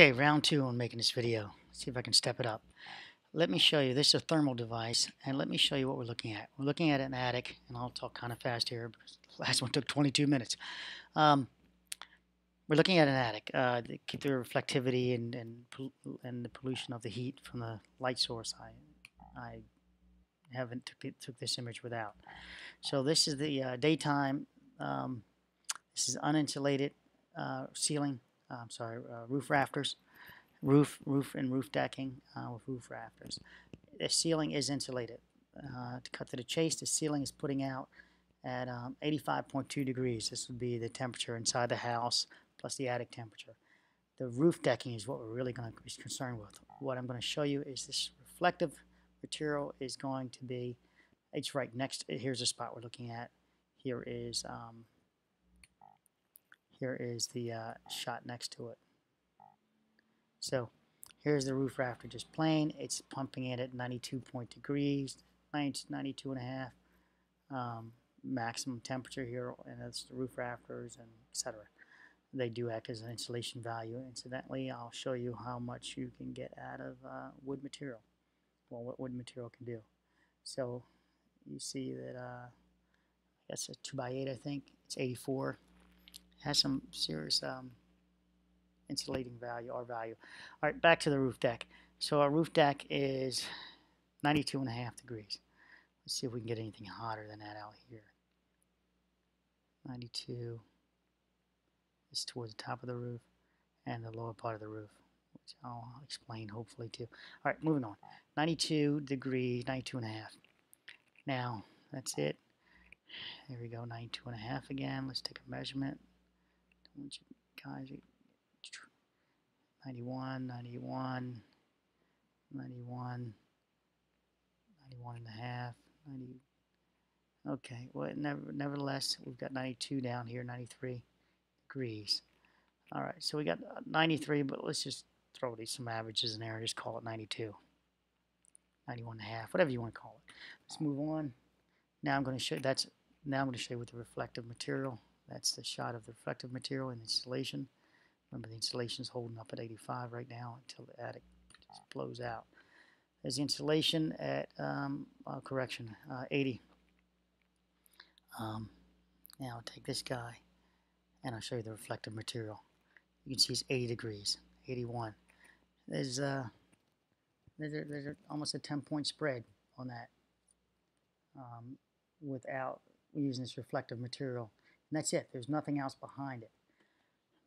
Okay, round two on making this video. See if I can step it up. Let me show you, this is a thermal device, and let me show you what we're looking at. We're looking at an attic, and I'll talk kind of fast here because the last one took 22 minutes. Um, we're looking at an attic. Uh, keep the reflectivity and, and, and the pollution of the heat from the light source. I, I haven't took, it, took this image without. So this is the uh, daytime. Um, this is uninsulated uh, ceiling I'm sorry, uh, roof rafters, roof, roof and roof decking uh, with roof rafters. The ceiling is insulated. to cut to the chase, the ceiling is putting out at um, 85.2 degrees. This would be the temperature inside the house plus the attic temperature. The roof decking is what we're really going to be concerned with. What I'm going to show you is this reflective material is going to be, it's right next, here's the spot we're looking at. Here is um, here is the uh, shot next to it. So here's the roof rafter just plain. It's pumping it at 92 point degrees, 92 and a half um, maximum temperature here, and that's the roof rafters and etc. They do act as an insulation value. Incidentally, I'll show you how much you can get out of uh, wood material. Well, what wood material can do. So you see that uh, guess a 2x8, I think. It's 84 has some serious um, insulating value or value. All right, back to the roof deck. So our roof deck is 92 and a half degrees. Let's see if we can get anything hotter than that out here. 92 is towards the top of the roof and the lower part of the roof, which I'll explain hopefully too. All right, moving on. 92 degrees, 92 and a half. Now, that's it. There we go, 92 and a half again. Let's take a measurement want you guys 91, 91, 91, 91 and a half, 90. Okay, well, never, nevertheless, we've got 92 down here, 93 degrees. All right, so we got uh, 93, but let's just throw these some averages in there and just call it 92. 91 and a half, whatever you want to call it. Let's move on. Now I'm going to show that's now I'm going to show you with the reflective material. That's the shot of the reflective material and insulation. Remember the insulation is holding up at 85 right now until the attic just blows out. There's the insulation at, um, uh, correction, uh, 80. Um, now I'll take this guy and I'll show you the reflective material. You can see it's 80 degrees, 81. There's, uh, there's, a, there's a, almost a 10 point spread on that um, without using this reflective material. And that's it. There's nothing else behind it.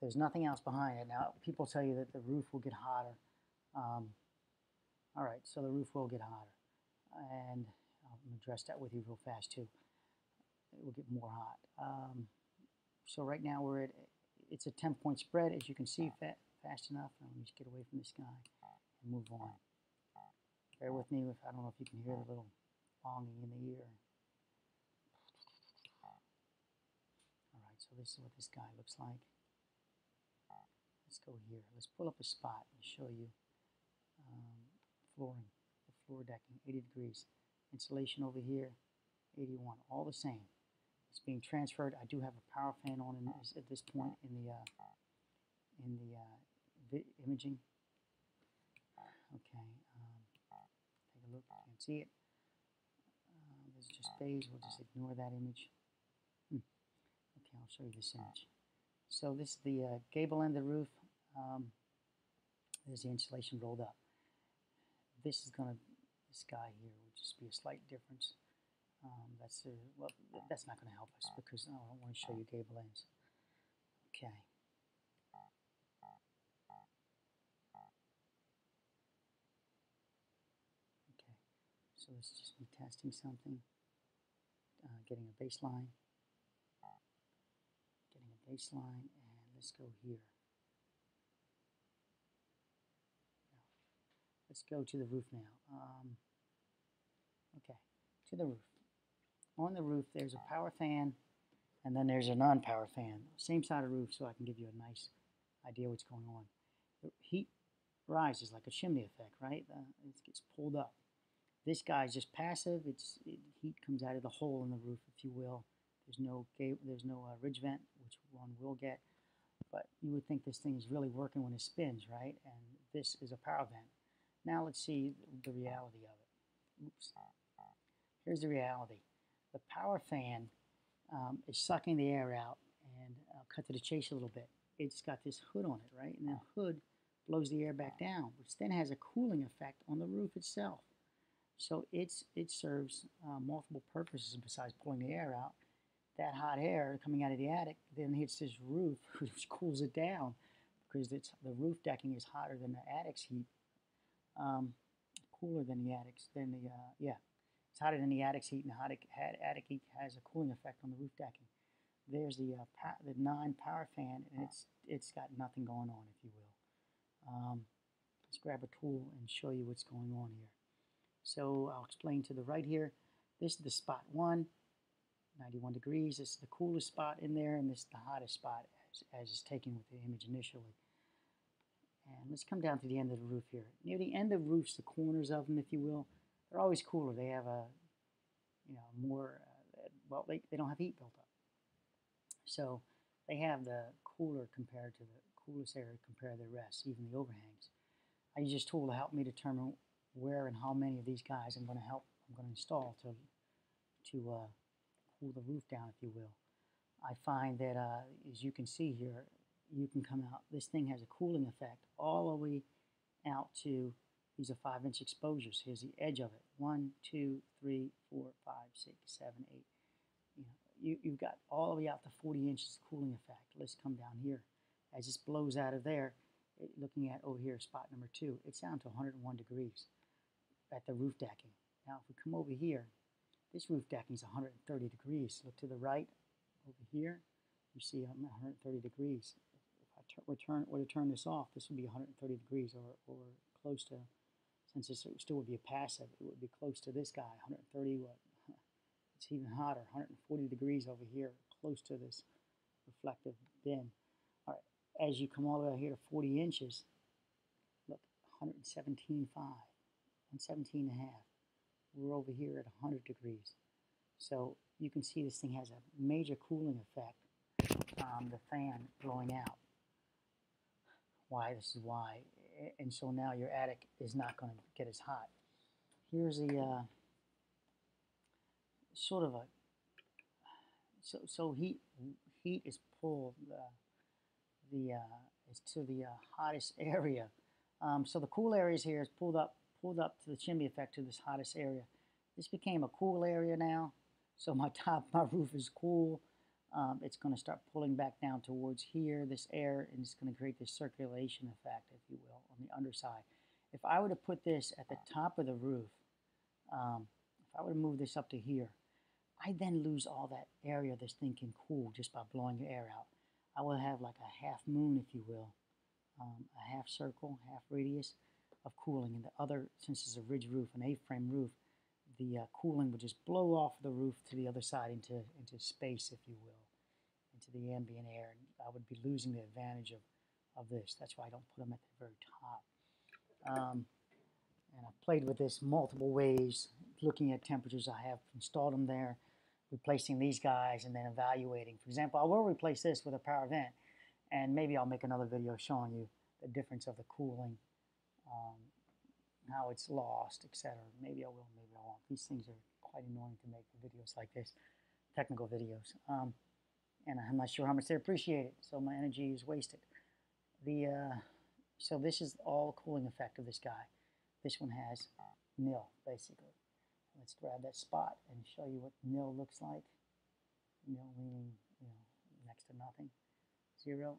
There's nothing else behind it. Now, people tell you that the roof will get hotter. Um, all right, so the roof will get hotter. And I'll address that with you real fast, too. It will get more hot. Um, so right now we're at, it's a 10-point spread, as you can see, fat, fast enough. Let me just get away from this guy and move on. Bear with me if I don't know if you can hear the little bonging in the ear. This is what this guy looks like. Let's go here. Let's pull up a spot and show you um, flooring, the floor decking, 80 degrees. Insulation over here, 81, all the same. It's being transferred. I do have a power fan on in this, at this point in the uh, in the uh, imaging. Okay, um, take a look. You can see it. Uh, this is just phase. We'll just ignore that image. I'll show you this image. So this is the uh, gable end of the roof. Um, there's the insulation rolled up. This is going to, this guy here would just be a slight difference. Um, that's a, well, that's not going to help us because oh, I don't want to show you gable ends. Okay. Okay, so is just me testing something, uh, getting a baseline baseline and let's go here. Let's go to the roof now. Um, okay, to the roof. On the roof there's a power fan and then there's a non-power fan. Same side of roof so I can give you a nice idea what's going on. The heat rises like a chimney effect, right? Uh, it gets pulled up. This guy's just passive. It's it, heat comes out of the hole in the roof, if you will. There's no there's no uh, ridge vent, which one will get. but you would think this thing is really working when it spins, right? And this is a power vent. Now let's see the reality of it. Oops. Here's the reality. The power fan um, is sucking the air out, and I'll cut to the chase a little bit. It's got this hood on it, right? And the hood blows the air back down, which then has a cooling effect on the roof itself. So it's it serves uh, multiple purposes besides pulling the air out. That hot air coming out of the attic then hits this roof, which cools it down because it's the roof decking is hotter than the attic's heat, um, cooler than the attic's. Than the uh, yeah, it's hotter than the attic's heat, and the attic, attic heat has a cooling effect on the roof decking. There's the uh, the non-power fan, and it's it's got nothing going on, if you will. Um, let's grab a tool and show you what's going on here. So I'll explain to the right here. This is the spot one, 91 degrees. This is the coolest spot in there, and this is the hottest spot as, as is taken with the image initially. And let's come down to the end of the roof here. Near the end of roofs, the corners of them, if you will, they're always cooler. They have a, you know, more, uh, well, they, they don't have heat built up. So they have the cooler compared to the coolest area compared to the rest, even the overhangs. I use this tool to help me determine where and how many of these guys I'm going to help, I'm going to install to, to uh, cool the roof down, if you will. I find that, uh, as you can see here, you can come out, this thing has a cooling effect all the way out to, these are five inch exposures. Here's the edge of it. One, two, three, four, five, six, seven, eight. You know, you, you've got all the way out to 40 inches cooling effect. Let's come down here. As this blows out of there, it, looking at over here, spot number two, it's down to 101 degrees at the roof decking. Now, if we come over here, this roof decking is 130 degrees. Look to the right over here, you see I'm at 130 degrees. If I turn, were to turn this off, this would be 130 degrees or, or close to, since this still would be a passive, it would be close to this guy, 130, what, it's even hotter, 140 degrees over here, close to this reflective bin. All right, as you come all the way here to 40 inches, look, 117.5 and 17 and a half. We're over here at 100 degrees. So you can see this thing has a major cooling effect on the fan blowing out. Why? This is why. And so now your attic is not going to get as hot. Here's a uh, sort of a so so heat heat is pulled uh, the uh, is to the uh, hottest area. Um, so the cool areas here is pulled up pulled up to the chimney effect to this hottest area. This became a cool area now, so my top, my roof is cool. Um, it's going to start pulling back down towards here, this air, and it's going to create this circulation effect, if you will, on the underside. If I were to put this at the top of the roof, um, if I were to move this up to here, I then lose all that area this thing can cool just by blowing the air out. I will have like a half moon, if you will, um, a half circle, half radius of cooling. And the other, since it's a ridge roof, an A-frame roof, the uh, cooling would just blow off the roof to the other side into, into space, if you will, into the ambient air. And I would be losing the advantage of, of this. That's why I don't put them at the very top. Um, and I've played with this multiple ways, looking at temperatures. I have installed them there, replacing these guys, and then evaluating. For example, I will replace this with a power vent, and maybe I'll make another video showing you the difference of the cooling um, how it's lost, etc. Maybe I will, maybe I won't. These things are quite annoying to make videos like this, technical videos. Um, and I'm not sure how much they appreciate it, so my energy is wasted. The uh, So this is all cooling effect of this guy. This one has nil, basically. Let's grab that spot and show you what nil looks like. Nil meaning, you know, next to nothing. Zero,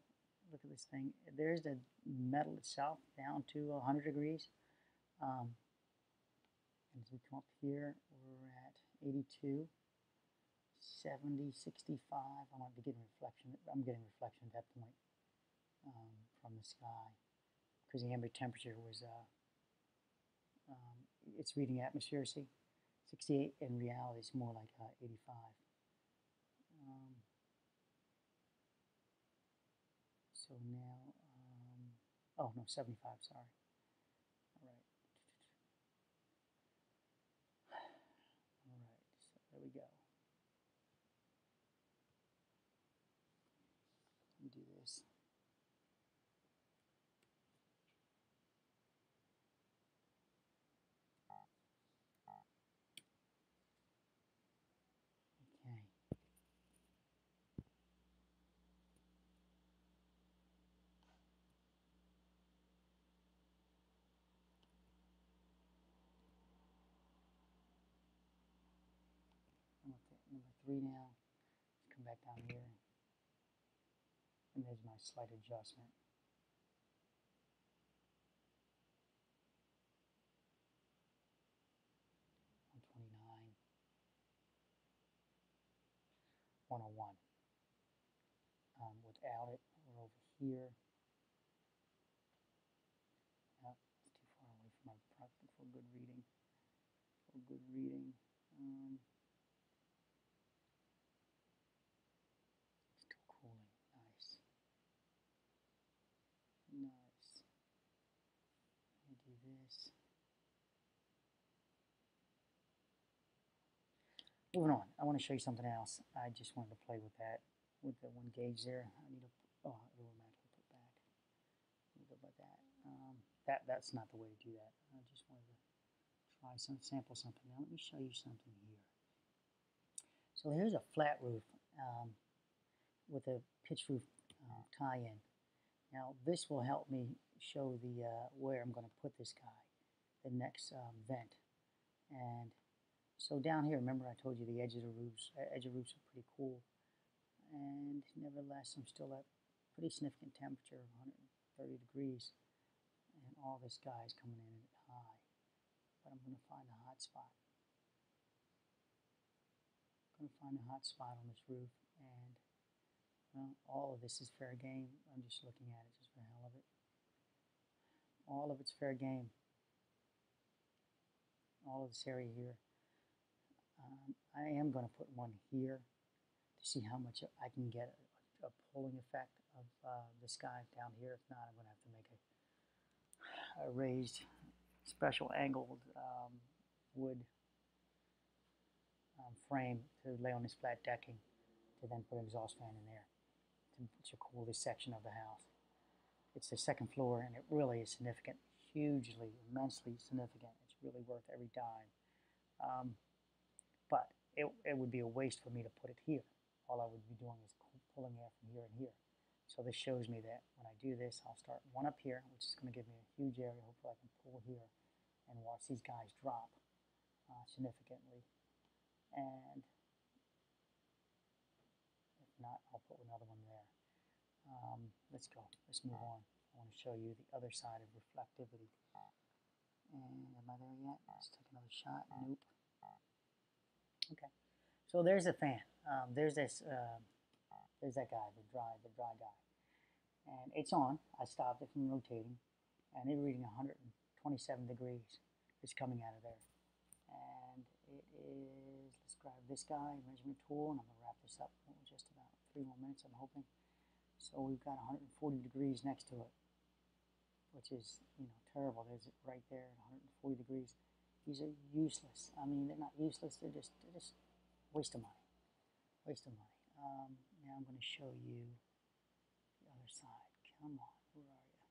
look at this thing. There's the metal itself down to 100 degrees. Um, and as we come up here, we're at 82, 70, 65. I'm not getting reflection. I'm getting reflection at that point um, from the sky because the ambient temperature was, uh, um, it's reading atmosphere, see? 68 in reality it's more like uh, 85. So now, um, oh no, 75, sorry. All right. All right, so there we go. Let me do this. Number three now. Let's come back down here. And there's my slight adjustment. One twenty nine. One oh one. Um, without it, we're over here. Yep, it's too far away from my product for good reading. For good reading. Um, still cooling. Nice. Nice. Let me do this. Moving on, I want to show you something else. I just wanted to play with that, with the one gauge there. I need to, oh, it will automatically put back. It like that. Um, that. That's not the way to do that. I just wanted to try some, sample something. Now let me show you something here. So here's a flat roof um, with a pitch roof uh, tie-in. Now this will help me show the uh, where I'm going to put this guy, the next um, vent. And so down here, remember I told you the edges of roofs, edge of roofs are pretty cool. And nevertheless, I'm still at pretty significant temperature, 130 degrees. And all this guy is coming in at high. But I'm going to find a hot spot. I'm going to find a hot spot on this roof. And well, all of this is fair game. I'm just looking at it just for the hell of it. All of it's fair game. All of this area here. Um, I am going to put one here to see how much I can get a, a pulling effect of uh, this guy down here. If not, I'm going to have to make a, a raised, special angled um, wood um, frame to lay on this flat decking to then put an exhaust fan in there to, to cool this section of the house. It's the second floor and it really is significant, hugely, immensely significant. It's really worth every dime. Um, but it, it would be a waste for me to put it here. All I would be doing is pulling air from here and here. So this shows me that when I do this, I'll start one up here, which is going to give me a huge area. Hopefully I can pull here and watch these guys drop uh, significantly. And if not, I'll put another one there. Um, let's go. Let's move on. I want to show you the other side of reflectivity. And am I there yet? Let's take another shot. Nope. Okay, so there's a fan. Um, there's this, uh, there's that guy, the dry, the dry guy, and it's on. I stopped it from rotating, and it's reading 127 degrees. It's coming out of there, and it is. Let's grab this guy, measurement tool, and I'm gonna wrap this up in just about three more minutes. I'm hoping. So we've got 140 degrees next to it, which is you know terrible. There's it right there, 140 degrees. These are useless. I mean, they're not useless. They're just they're just waste of money. Waste of money. Um, now I'm going to show you the other side. Come on, where are you?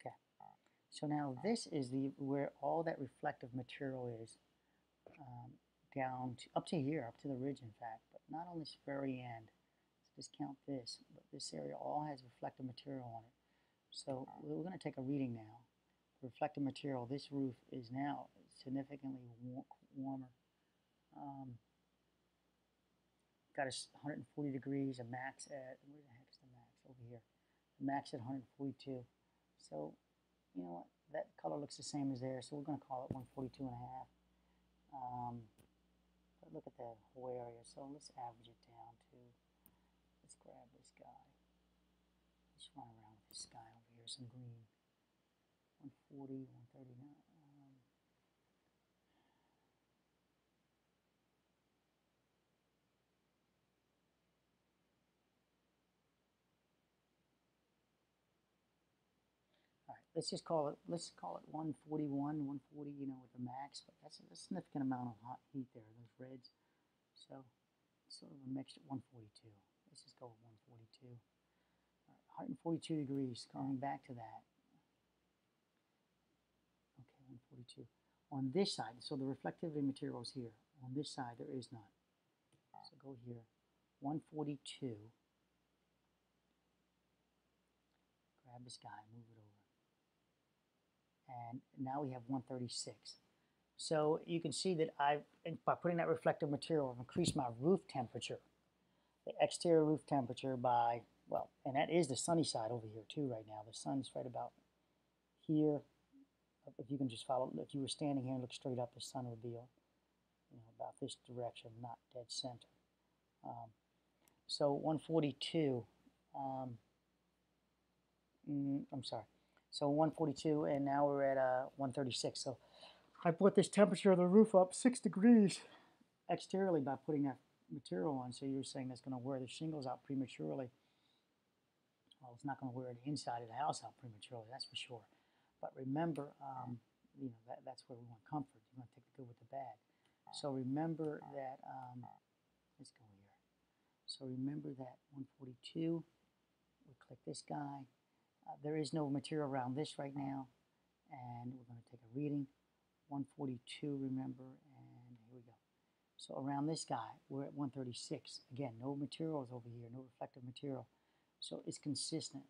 Okay. So now this is the where all that reflective material is um, down to, up to here, up to the ridge, in fact, but not on this very end discount this, but this area all has reflective material on it. So we're going to take a reading now. The reflective material, this roof is now significantly war warmer. Um, got a 140 degrees, a max at, where the heck is the max? Over here. The max at 142. So, you know what? That color looks the same as there, so we're going to call it 142 and a half. Um, but look at the whole area, so let's average it down to Let's grab this guy. Let's around with this guy over here, some green. 140, 139. Um, all right, let's just call it, let's call it 141, 140, you know, with the max, but that's a significant amount of hot heat there, those reds. So, sort of a mixed at 142. Let's just go with 142. Right, 142 degrees, going back to that. Okay, 142. On this side, so the reflectivity material is here. On this side, there is none. So go here, 142. Grab this guy, move it over. and now we have 136. So you can see that I've, by putting that reflective material, I've increased my roof temperature, the exterior roof temperature by, well, and that is the sunny side over here too right now. The sun's right about here. If you can just follow, if you were standing here and look straight up, the sun would be, you know, about this direction, not dead center. Um, so 142, um, mm, I'm sorry. So 142, and now we're at uh, 136. So I put this temperature of the roof up six degrees exteriorly by putting that material on. So you're saying that's going to wear the shingles out prematurely. It's not going to wear the inside of the house out prematurely, that's for sure. But remember, um, you know, that, that's where we want comfort. You want to take the good with the bad. So remember that, um, let's go here. So remember that 142, we click this guy. Uh, there is no material around this right now. And we're going to take a reading. 142, remember, and here we go. So around this guy, we're at 136. Again, no materials over here, no reflective material. So it's consistent.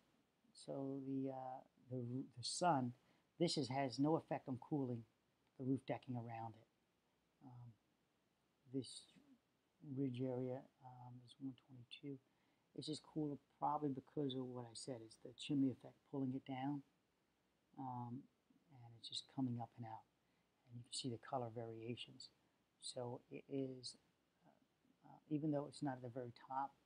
So the, uh, the, the sun, this is, has no effect on cooling the roof decking around it. Um, this ridge area um, is 122. It's just cooler probably because of what I said. is the chimney effect pulling it down. Um, and it's just coming up and out. And you can see the color variations. So it is, uh, uh, even though it's not at the very top,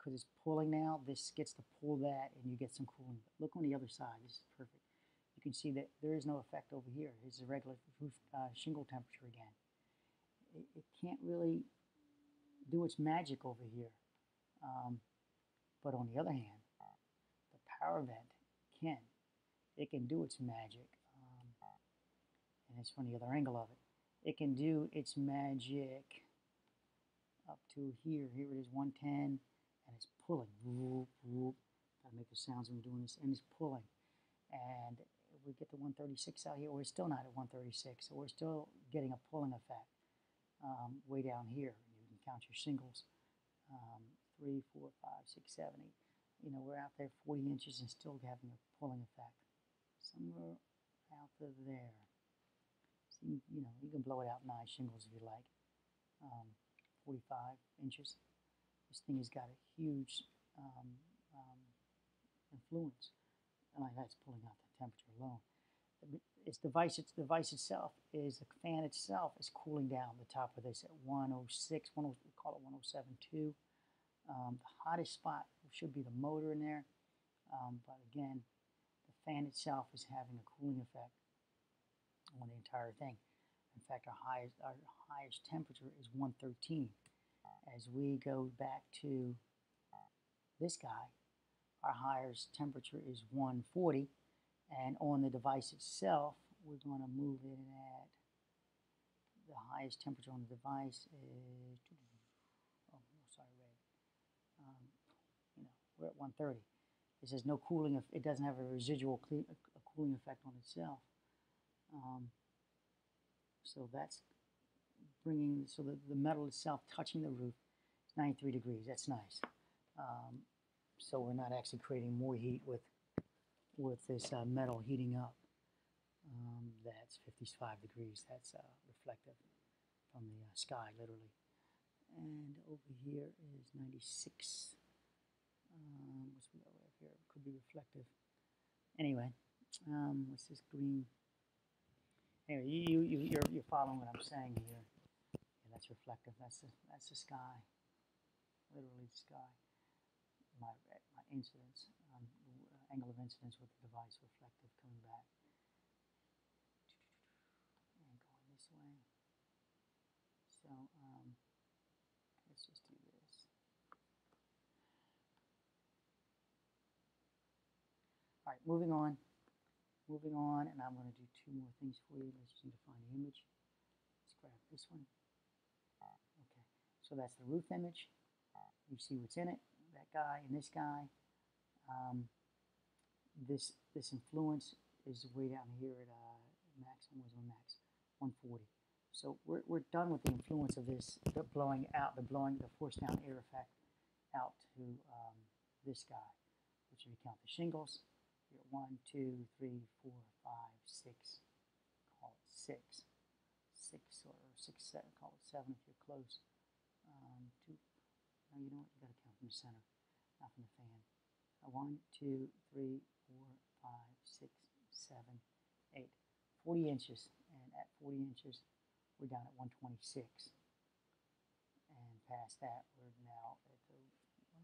because it's pulling now, this gets to pull that and you get some cooling. But look on the other side, this is perfect. You can see that there is no effect over here. It's a regular roof uh, shingle temperature again. It, it, can't really do its magic over here. Um, but on the other hand, the power vent can. It can do its magic. Um, and it's from the other angle of it. It can do its magic up to here. Here it is 110 and it's pulling. Whoop, whoop. Gotta make the sounds when we're doing this, and it's pulling. And we get to 136 out here, we're still not at 136, so we're still getting a pulling effect um, way down here. You can count your shingles. Um, three, four, five, six, seven, eight. You know, we're out there 40 inches and still having a pulling effect. Somewhere out of there. So you, you know, you can blow it out nine shingles if you like. Um, 45 inches. This thing has got a huge um, um, influence, and that's pulling out the temperature alone. Its device, its device itself is the fan itself is cooling down the top of this at 106, 10, we call it 107.2. Um, the hottest spot should be the motor in there, um, but again, the fan itself is having a cooling effect on the entire thing. In fact, our highest, our highest temperature is 113 as we go back to this guy, our highest temperature is 140, and on the device itself, we're going to move it at the highest temperature on the device is, oh, sorry, red. Um, you know, we're at 130. It says no cooling, it doesn't have a residual cooling effect on itself. Um, so that's bringing, so the, the metal itself touching the roof 93 degrees. That's nice. Um, so we're not actually creating more heat with, with this uh, metal heating up. Um, that's 55 degrees. That's uh, reflective from the uh, sky, literally. And over here is 96. Um, what's we right here? Could be reflective. Anyway, um, what's this green? Anyway, you, you, you're, you're following what I'm saying here that's reflective. That's the, that's the sky, literally the sky. My, my incidence, um, uh, angle of incidence with the device, reflective coming back. And going this way. So um, let's just do this. All right, moving on. Moving on, and I'm going to do two more things for you. Let's just find the image. Let's grab this one. So that's the roof image. You see what's in it, that guy and this guy. Um, this this influence is way down here at uh, max, was on max, 140. So we're, we're done with the influence of this, the blowing out, the blowing, the force down air effect out to um, this guy, which if you count the shingles, Here, one, two, three, four, five, six. Call it six. Six or six, seven. Call it seven if you're close. No, you know what? You got to count from the center, not from the fan. Uh, one, two, three, four, five, six, seven, eight. 40 inches. And at 40 inches, we're down at 126. And past that, we're now at the,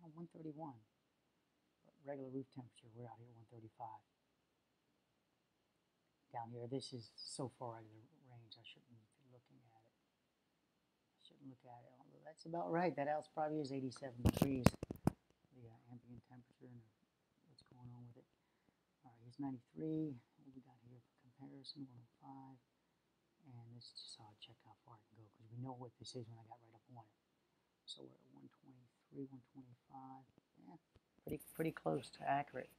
well, 131 regular roof temperature, we're out here 135. Down here, this is so far out of the range, I shouldn't be looking at it. I shouldn't look at it. That's about right. That house probably is 87 degrees, the uh, ambient temperature and what's going on with it. All right, here's 93. What we got here for comparison? 105. And this is just how I check how far I can go because we know what this is when I got right up on it. So we're at 123, 125. Yeah, pretty pretty close to accurate,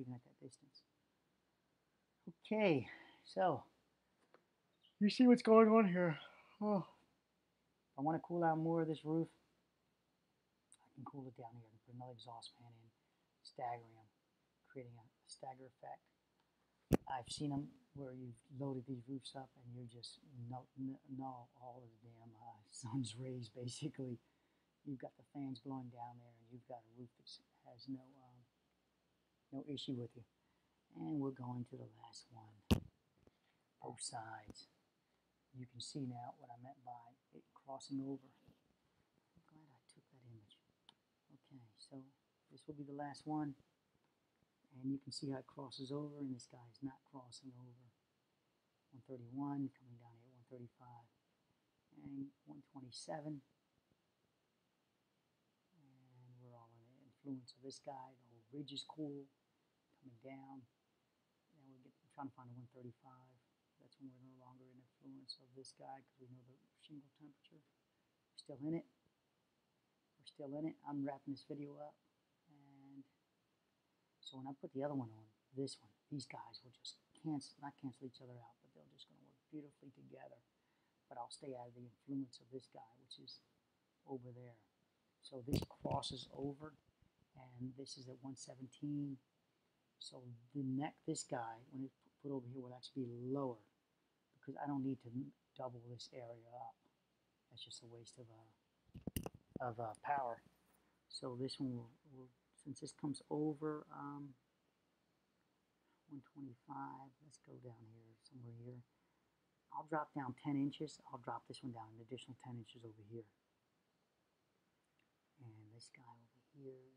even at that distance. Okay, so you see what's going on here. Oh, I want to cool out more of this roof, I can cool it down here and put another exhaust fan in, staggering them, creating a stagger effect. I've seen them where you've loaded these roofs up and you're just null, null all of the damn uh, sun's rays basically you've got the fans blowing down there and you've got a roof that has no um, no issue with you. And we're going to the last one. Both sides. You can see now what I meant by it crossing over. I'm glad I took that image. Okay, so this will be the last one. And you can see how it crosses over, and this guy is not crossing over. 131, coming down here 135, and 127. And we're all in the influence of this guy. The whole ridge is cool, coming down. Now we're, getting, trying to find a 135. That's when we're longer in influence of this guy because we know the shingle temperature. We're still in it. We're still in it. I'm wrapping this video up. And so when I put the other one on, this one, these guys will just cancel, not cancel each other out, but they're just going to work beautifully together. But I'll stay out of the influence of this guy, which is over there. So this crosses over and this is at 117. So the neck, this guy, when it's put over here, will actually be lower because I don't need to double this area up. That's just a waste of uh, of uh, power. So this one will, will, since this comes over um, 125, let's go down here somewhere here. I'll drop down 10 inches. I'll drop this one down an additional 10 inches over here. And this guy over here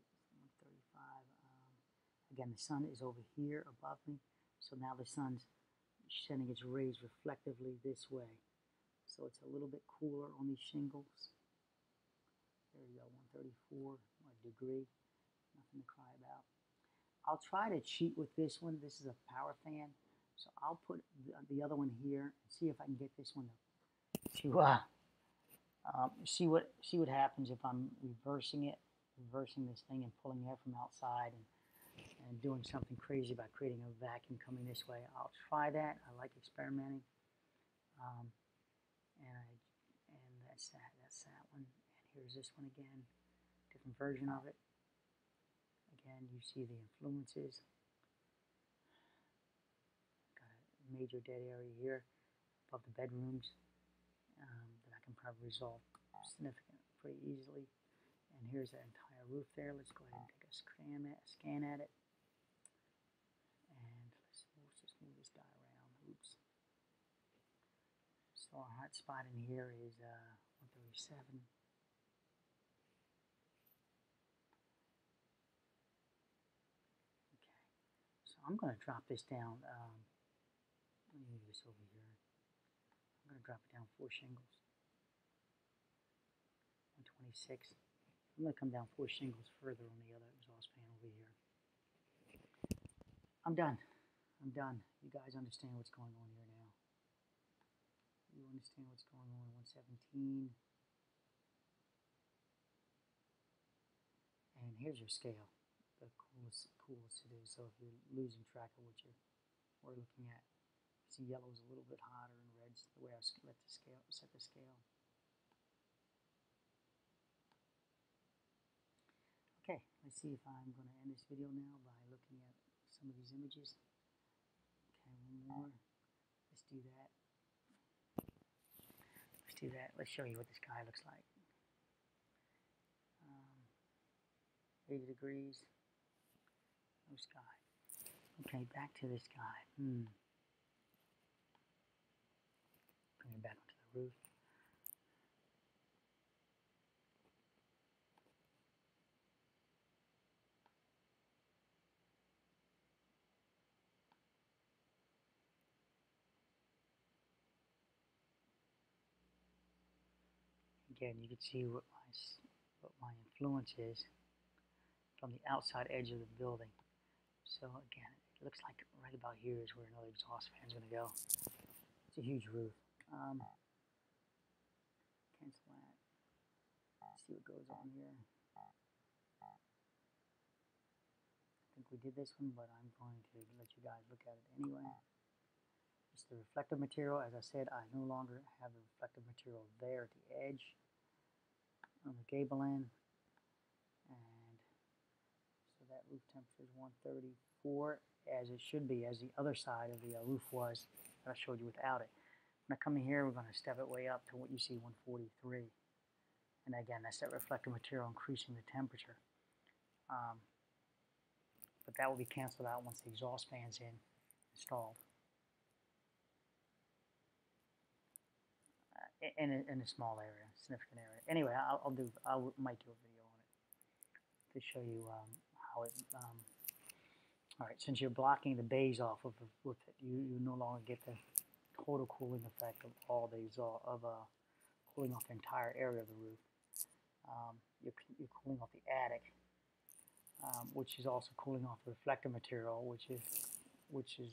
Again, the sun is over here above me, so now the sun's sending its rays reflectively this way. So it's a little bit cooler on these shingles. There you go, 134 a degree, nothing to cry about. I'll try to cheat with this one. This is a power fan, so I'll put the, the other one here and see if I can get this one to, to uh, um, see what see what happens if I'm reversing it, reversing this thing and pulling air from outside and and doing something crazy by creating a vacuum coming this way. I'll try that. I like experimenting. Um, and I and that's that. That's that one. And here's this one again. Different version of it. Again, you see the influences. Got a major dead area here above the bedrooms um, that I can probably resolve significant pretty easily. And here's the entire roof there. Let's go ahead and take a scan at, scan at it. move this guy around. Oops. So our hot spot in here is uh, 137. Okay. So I'm going to drop this down. Um, let me move this over here. I'm going to drop it down four shingles. 126. I'm going to come down four shingles further on the other exhaust fan over here. I'm done. I'm done. You guys understand what's going on here now. You understand what's going on in 117. And here's your scale. The coolest, coolest it is. So if you're losing track of what you're we're looking at, see yellow's a little bit hotter and red's the way I let the scale set the scale. Okay, let's see if I'm going to end this video now by looking at some of these images. Okay, one more. Let's do that. Do that. Let's show you what the sky looks like. Um, 80 degrees. No sky. Okay, back to this guy. Hmm. Bring it back onto the roof. Again, you can see what my, what my influence is from the outside edge of the building. So again, it looks like right about here is where another exhaust fan is going to go. It's a huge roof. Um, cancel that. Let's see what goes on here. I think we did this one, but I'm going to let you guys look at it anyway. It's the reflective material. As I said, I no longer have the reflective material there at the edge on the gable end. And so that roof temperature is 134 as it should be, as the other side of the uh, roof was that I showed you without it. Come in here, we're going to step it way up to what you see 143. And again, that's that reflective material increasing the temperature. Um, but that will be canceled out once the exhaust fan's in installed. Uh, in, a, in a small area, significant area. Anyway, I'll, I'll do. I might do a video on it to show you um, how it. Um, all right, since you're blocking the bays off of with it, you you no longer get the total cooling effect of all these uh, of uh, cooling off the entire area of the roof. Um, you're, you're cooling off the attic, um, which is also cooling off the reflective material, which is which is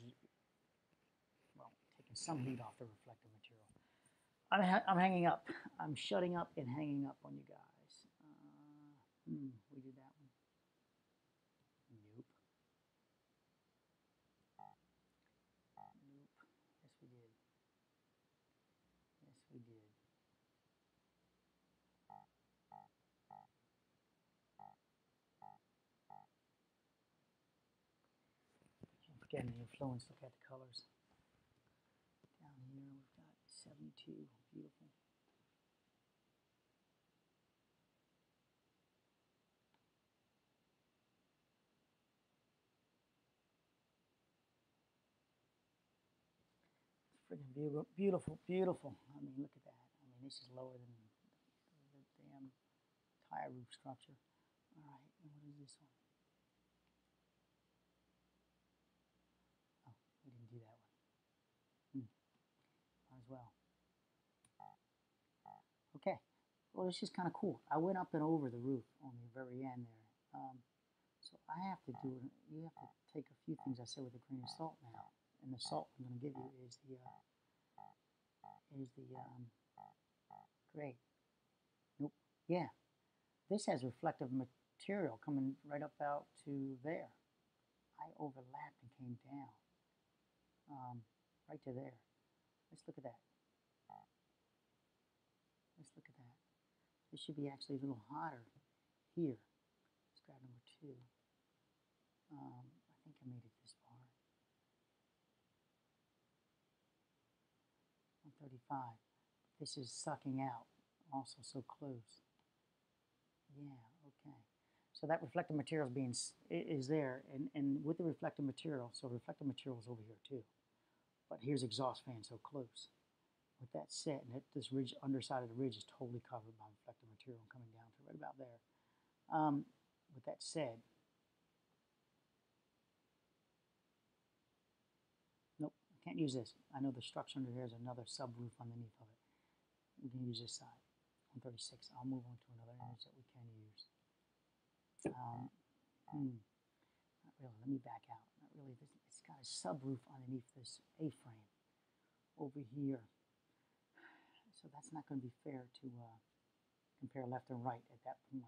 well taking some heat off the reflective. I'm, ha I'm hanging up. I'm shutting up and hanging up on you guys. Uh, hmm, we did that one. Nope. Nope. Yes, we did. Yes, we did. Again, the influence, look at the colors. Down here, we've got 72, beautiful. Freaking beautiful, beautiful, beautiful. I mean, look at that. I mean, this is lower than the damn tire roof structure. All right, and what is this one? Oh, we didn't do that one. Hmm. Might as well. Okay, well, this is kind of cool. I went up and over the roof on the very end there. Um, so I have to do it. You have to take a few things I said with a grain of salt now and the salt I'm going to give you is the uh, is the um, great. Nope. Yeah, this has reflective material coming right up out to there. I overlapped and came down um, right to there. Let's look at that. Let's look This should be actually a little hotter here. Let's grab number two. Um, I think I made it this far. 135. This is sucking out, also so close. Yeah, okay. So that reflective material is being is there, and, and with the reflective material, so reflective material is over here too. But here's exhaust fan so close. With that set, and it, this ridge, underside of the ridge is totally covered by reflective material coming down to right about there. Um, with that said, nope, I Can't use this. I know the structure under here is another subroof underneath of it. We can use this side. 136. I'll move on to another image that we can use. Um, hmm, not really. Let me back out. Not really. It's got a subroof underneath this A-frame over here. So that's not going to be fair to uh, compare left and right at that point.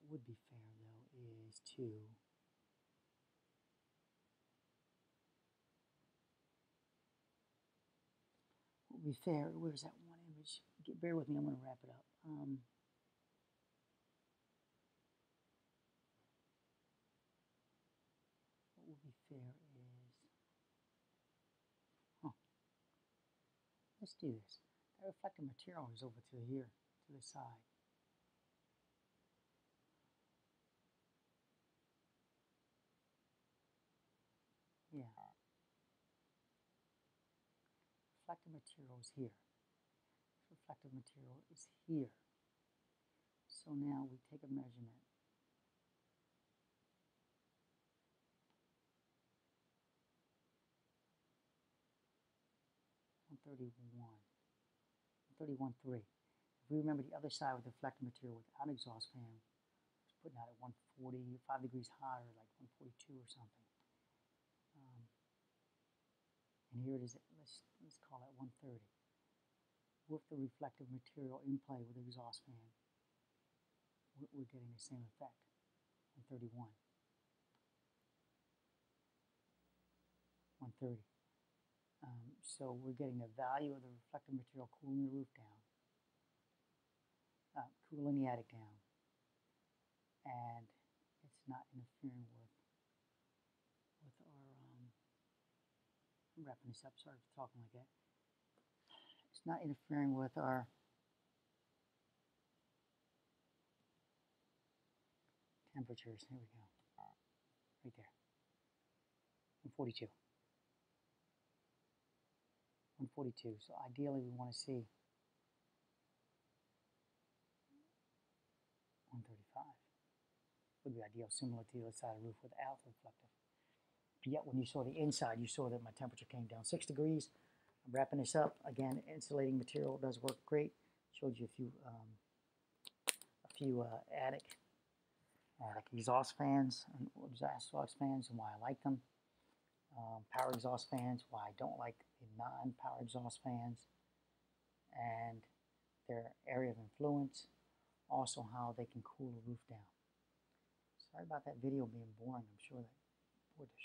What would be fair, though, is to will be fair. Where's that one image? Get, bear with me, I'm going to wrap it up. Um, what there is. Huh. Let's do this. That reflective material is over to here, to the side. Yeah. Reflective material is here. Reflective material is here. So now we take a measurement. One thirty-one. Thirty-one three. If we remember the other side with the reflective material without exhaust fan, was putting out at 145 degrees hotter, like 142 or something. Um, and here it is, at, let's, let's call it 130. With the reflective material in play with the exhaust fan, we're, we're getting the same effect, 131. 130. So we're getting the value of the reflective material cooling the roof down, uh, cooling the attic down, and it's not interfering with with our um, I'm wrapping this up. Sorry for talking like that. It's not interfering with our temperatures. Here we go. Right there. 142. 142. So ideally we want to see 135. Would be ideal, similar to the other side of the roof without reflective. But yet when you saw the inside, you saw that my temperature came down 6 degrees. I'm wrapping this up. Again, insulating material does work great. Showed you a few um, a few uh, attic attic exhaust fans and exhaust fans and why I like them. Um, power exhaust fans, why I don't like non-power exhaust fans, and their area of influence. Also, how they can cool the roof down. Sorry about that video being boring. I'm sure that bored the